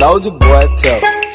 Soldier boy, tell 'em.